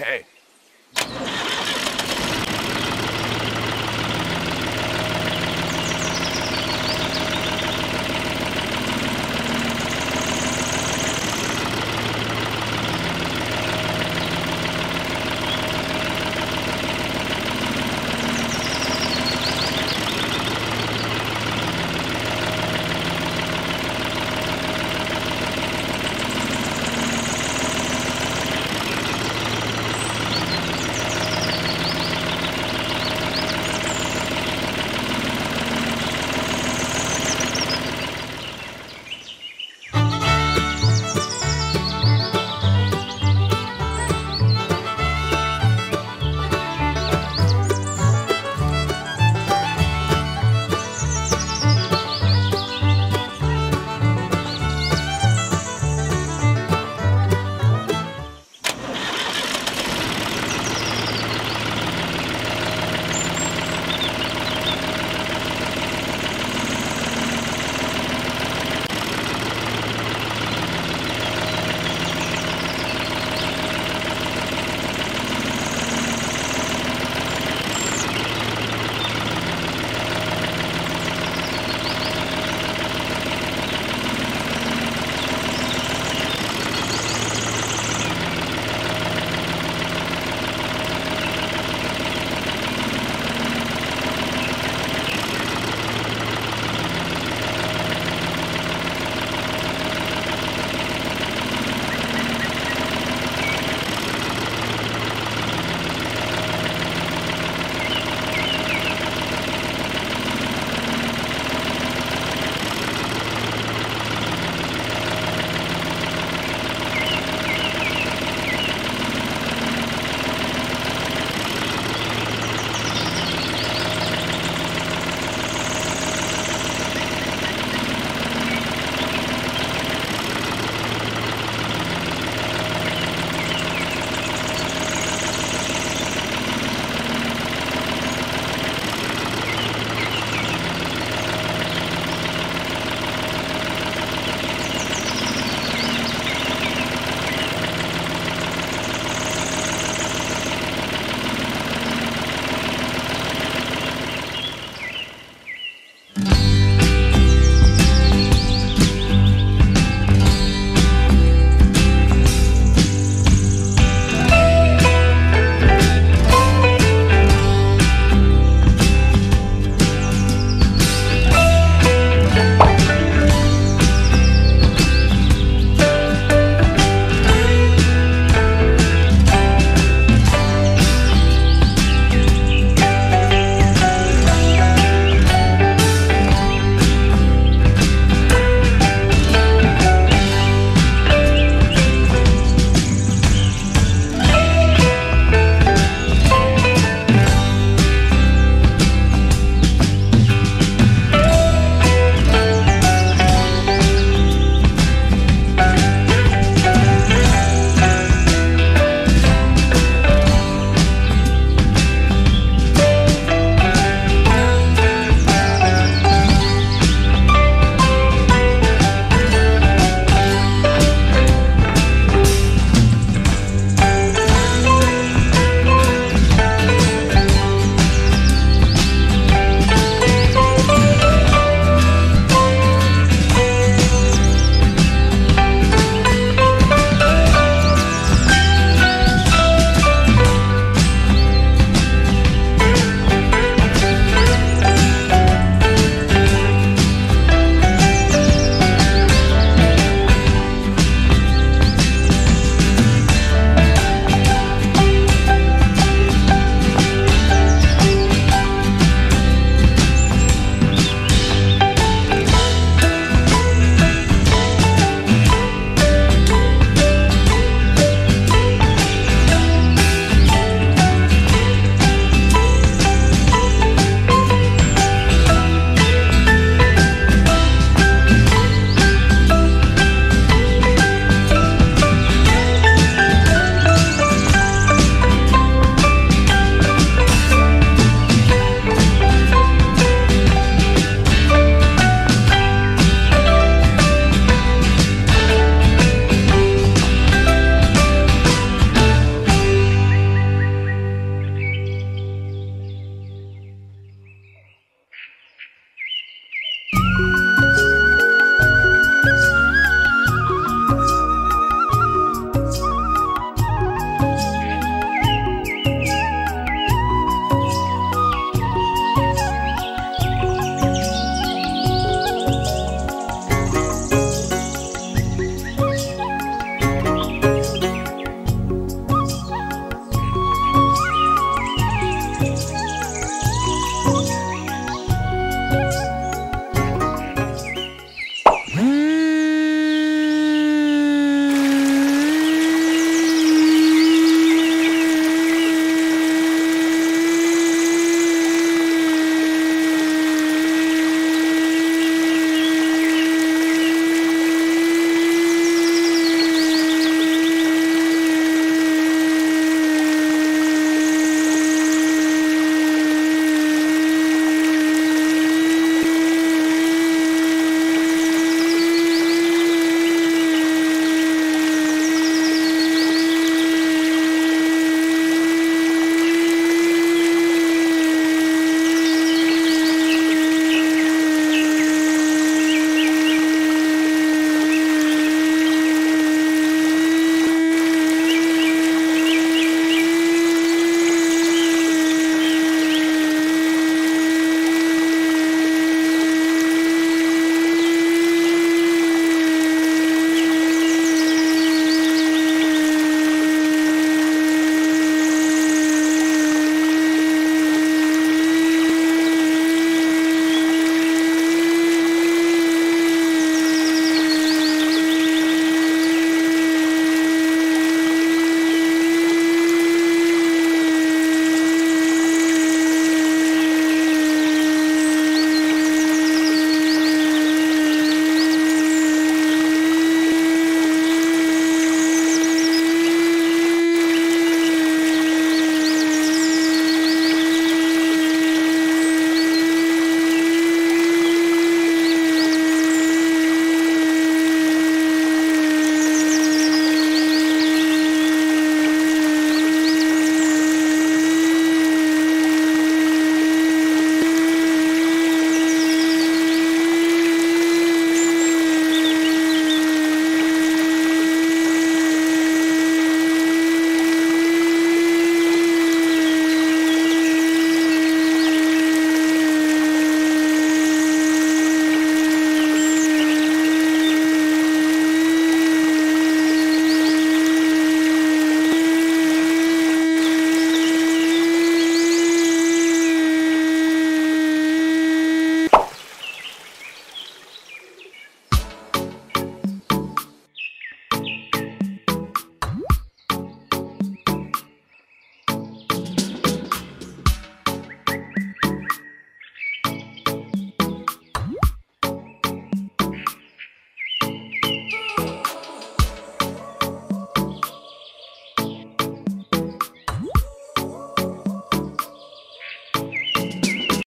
Okay.